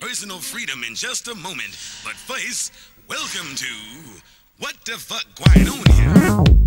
Personal freedom in just a moment. But first, welcome to What the Fuck Going On Here?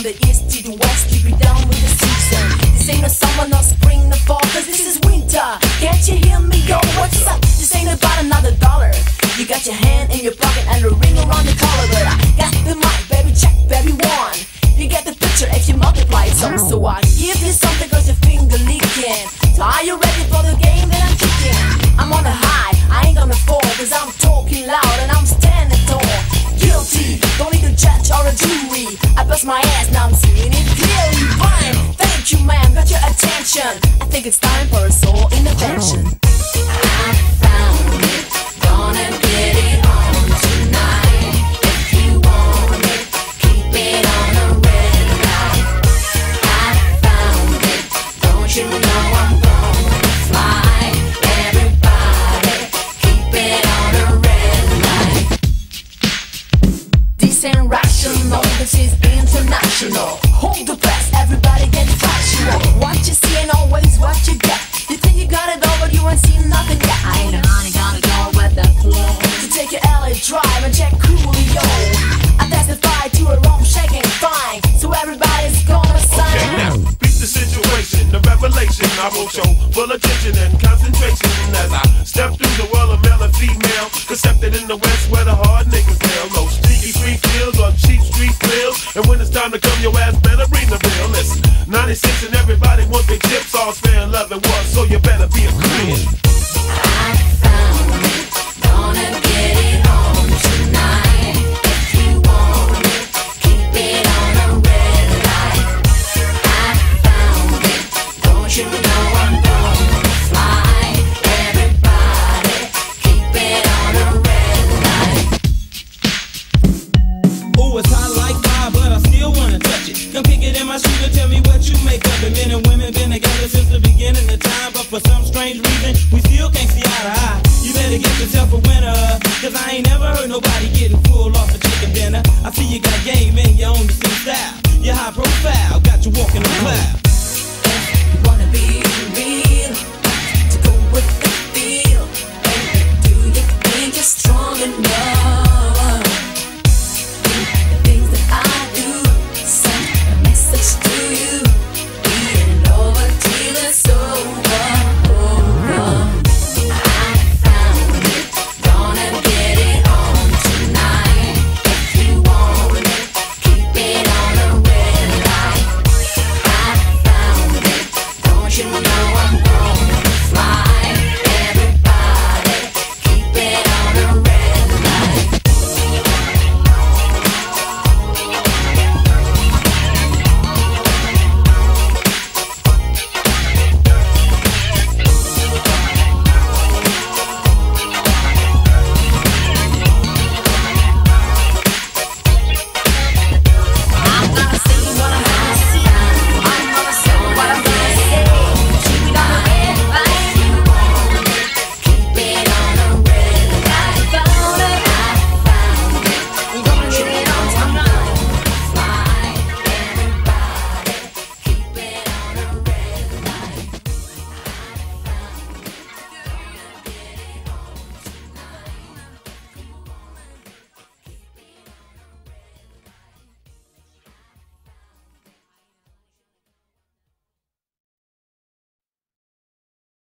From the east to the west. Keep it down with the season. This ain't no summer, no spring, no fall, cause this is winter. Can't you hear me, yo? What's up? This ain't about another dollar. You got your hand in your pocket and a ring around the collar, but I got the mic, baby, check, baby, one. You get the picture if you multiply it some, so I give you something cause your finger leaking. So are you ready for the game that I'm kicking? I'm on a high, I ain't gonna fall, cause I'm talking loud and I'm standing tall. Guilty, don't need a judge or a jury. I bust my ass, now I'm seeing it clearly. Fine, thank you, ma'am, got your attention. I think it's time for a soul intervention. Rational, this is international. Hold the press, everybody get factual. What you see ain't always what you get. You think you got it all, but you ain't seen nothing yet. I ain't a honey, gotta go with the flow. To take your LA drive and check Coolio. I testify to a wrong shaking fine, so everybody's gonna sign. Okay, now, sign. beat the situation, the revelation. I will show full attention and concentration as I step through the world of male and female. Accepted in the West where the hard beginning of time, but for some strange reason, we still can't see eye to eye. You better get yourself a winner, cause I ain't never heard nobody getting full off the